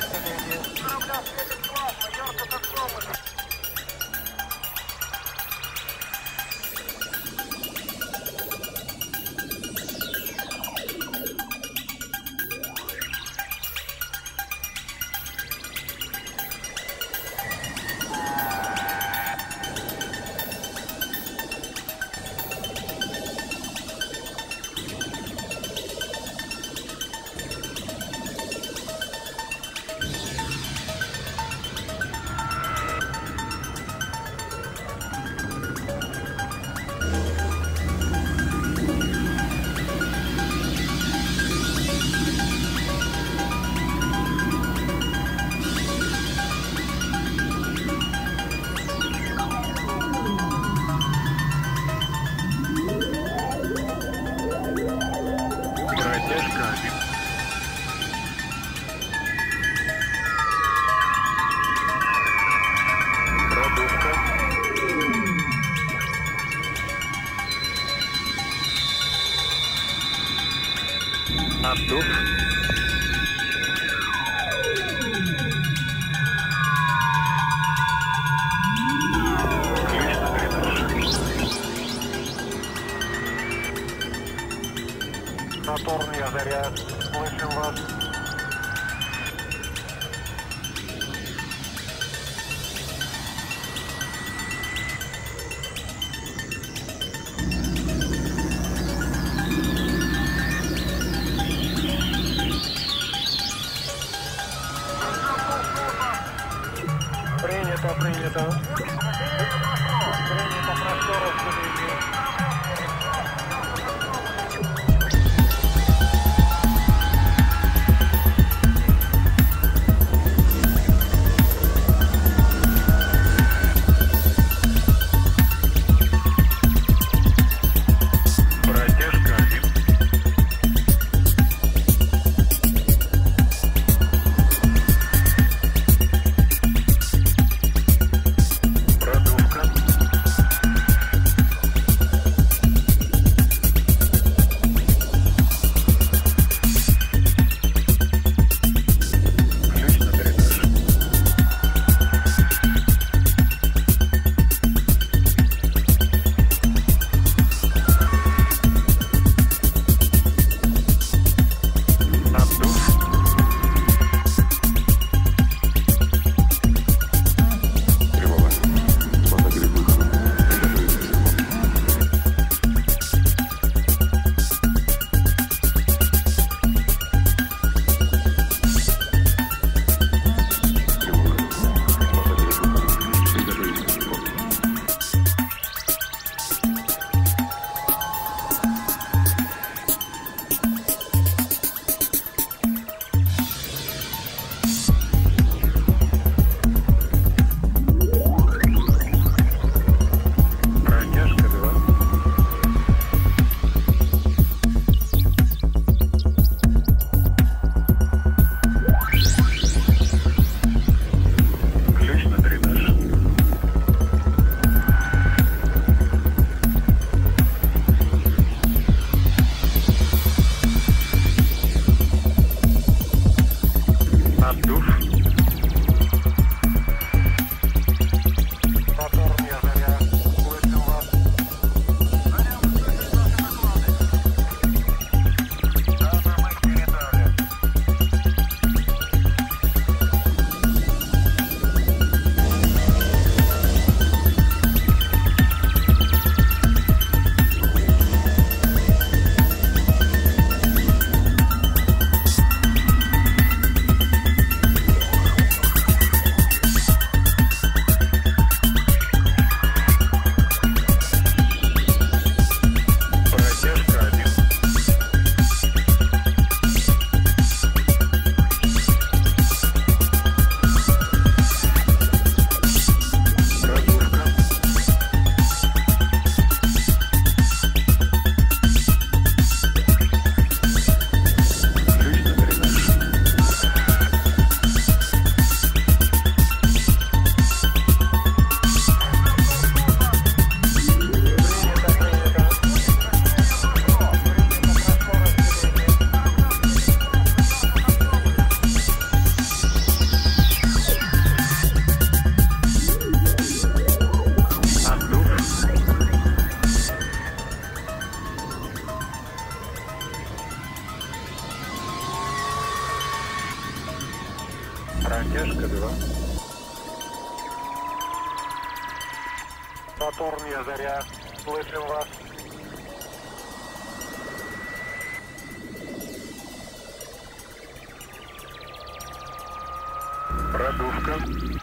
Thank you. Принято, принято. Принято, прошло разделение. Сатурния заря. Слышим вас. Продувка.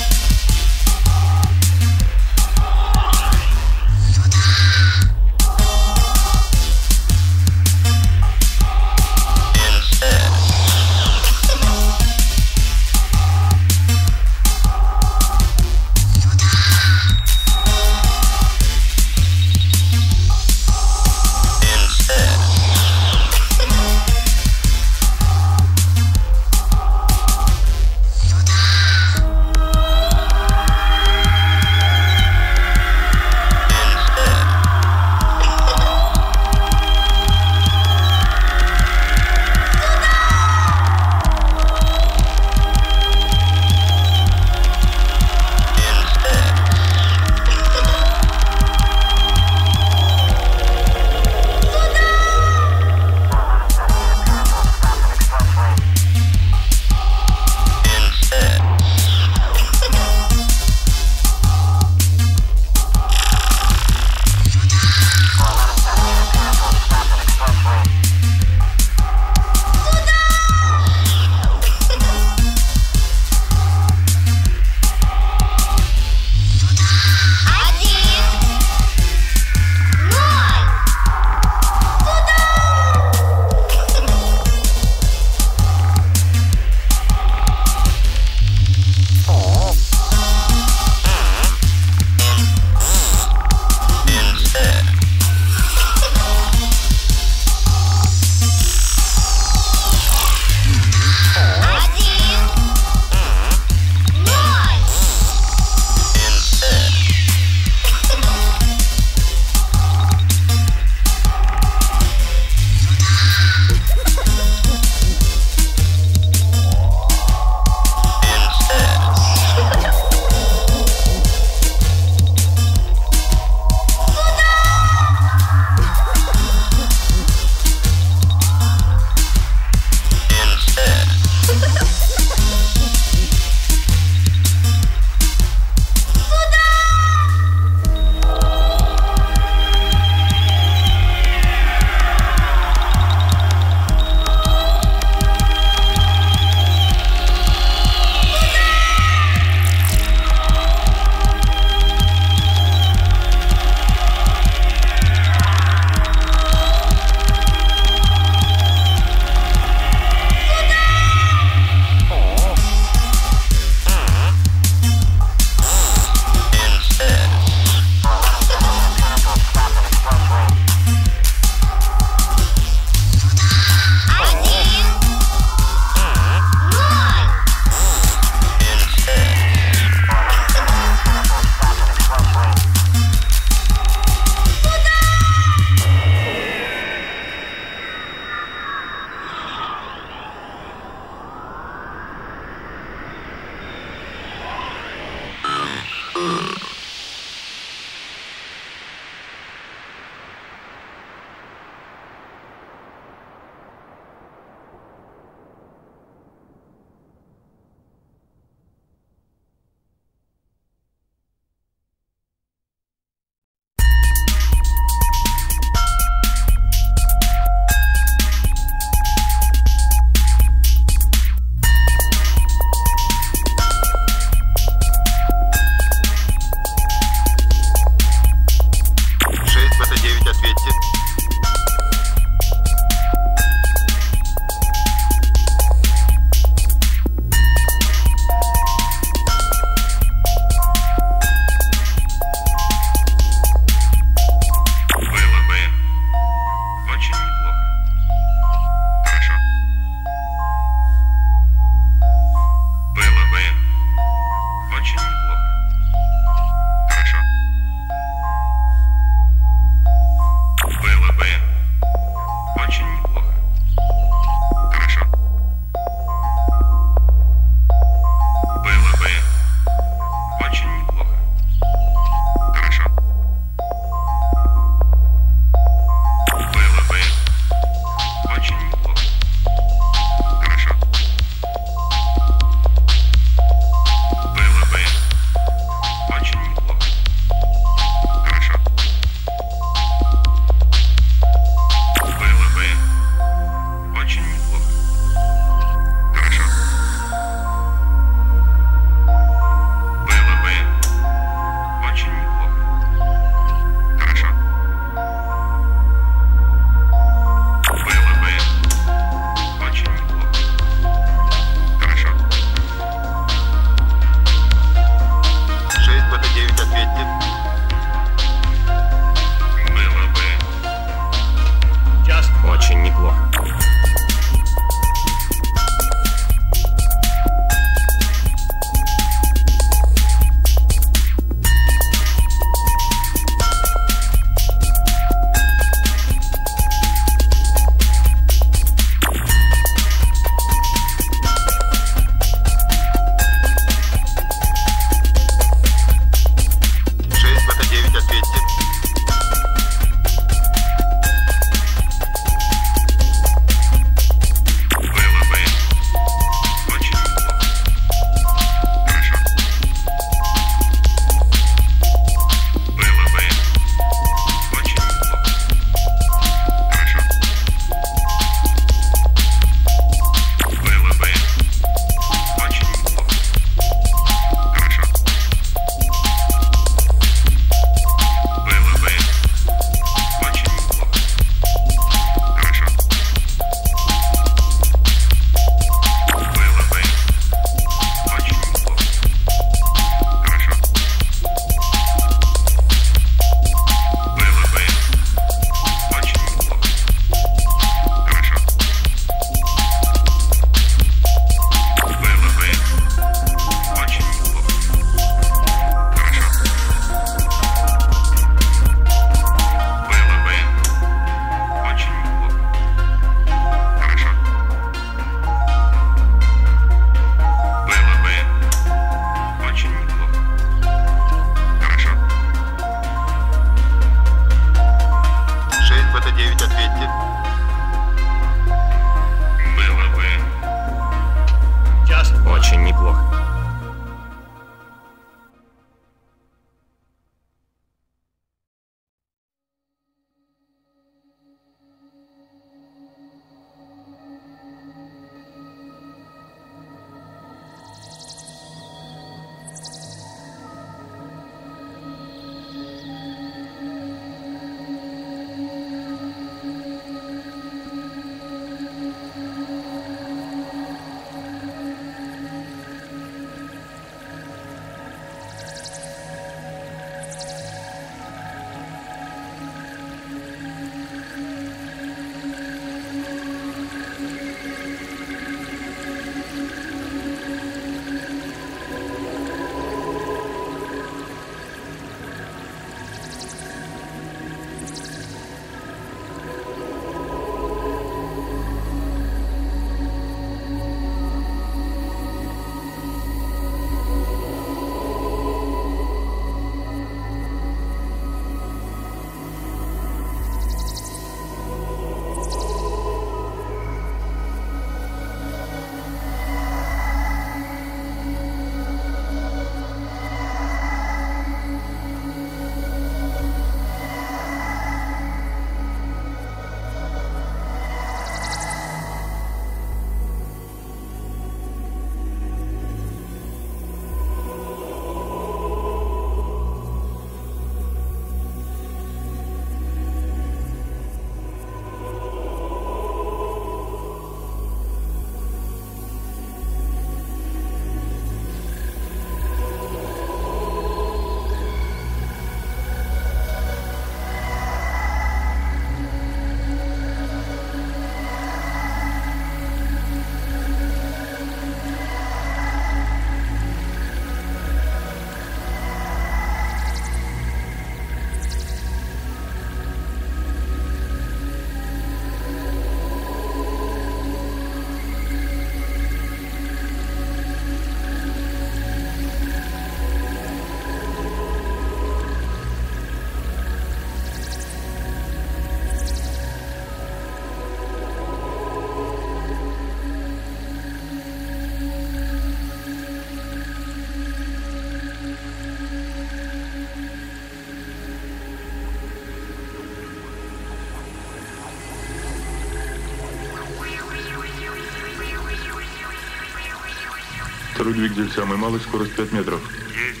Второй двигатель самый малый, скорость 5 метров. Есть.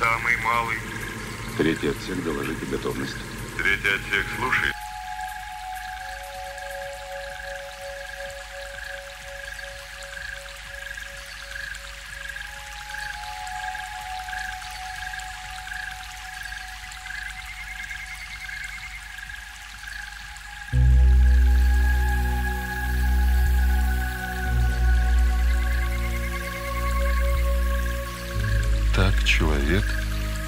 Самый малый. Третий отсек, доложите готовность. Третий отсек слушает.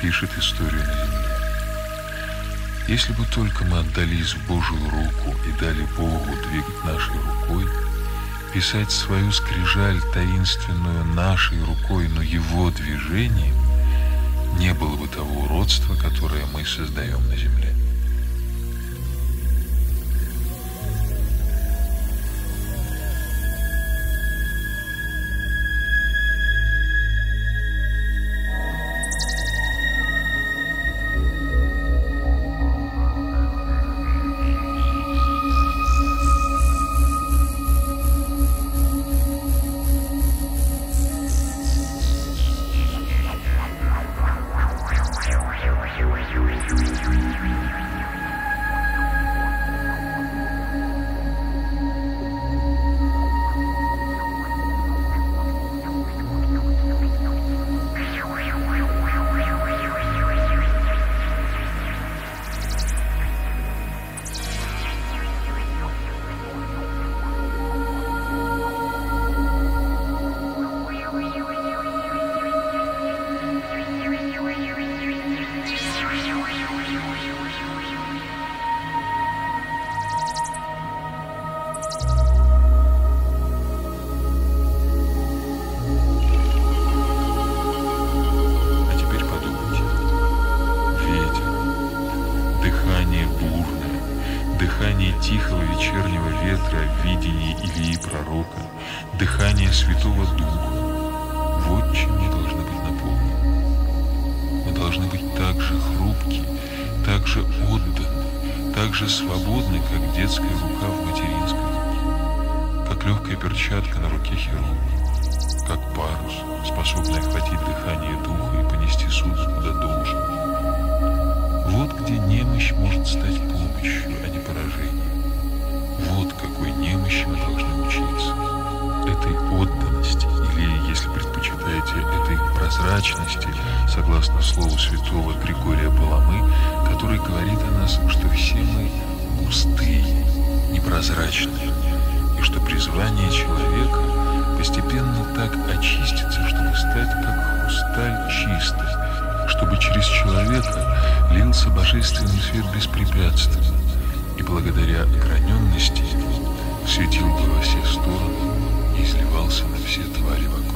Пишет историю на земле. Если бы только мы отдались в Божию руку и дали Богу двигать нашей рукой, писать свою скрижаль таинственную нашей рукой, но его движением, не было бы того уродства, которое мы создаем на земле. Дыхание бурное, дыхание тихого вечернего ветра в видении Илии Пророка, дыхание Святого Духа. Вот чем мы должны быть наполнены. Мы должны быть так же хрупки, так же отданы, так же свободны, как детская рука в материнской руке, как легкая перчатка на руке хирурга, как парус, способный охватить дыхание духа и понести судно куда должен. Где немощь может стать помощью, а не поражением. Вот какой немощи мы должны учиться. Этой отданности, или, если предпочитаете, этой прозрачности, согласно слову святого Григория Паламы, который говорит о нас, что все мы густые, непрозрачные, и что призвание человека постепенно так очистится, чтобы стать как хрусталь чистый, чтобы через человека лился божественный свет беспрепятственно, и благодаря ограненности светил бы во все стороны и изливался на все твари вокруг.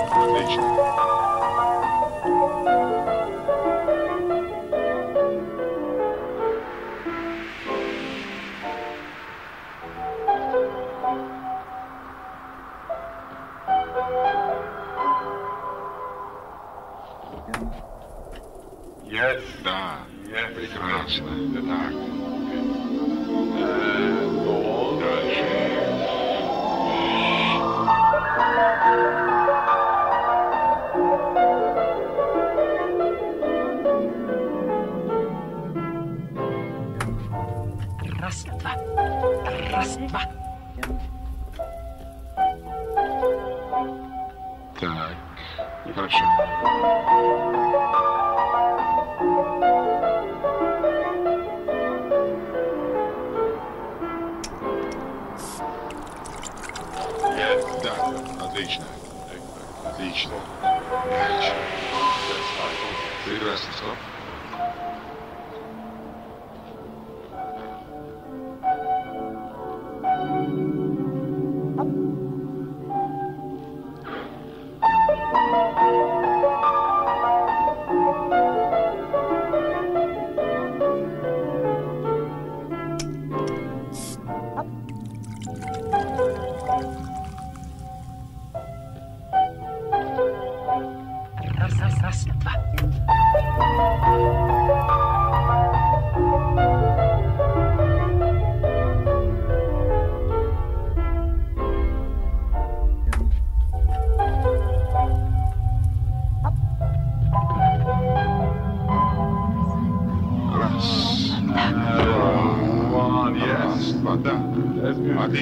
Отлично.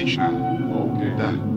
Два. Есть, два, да. Отлично. Да, хорошо.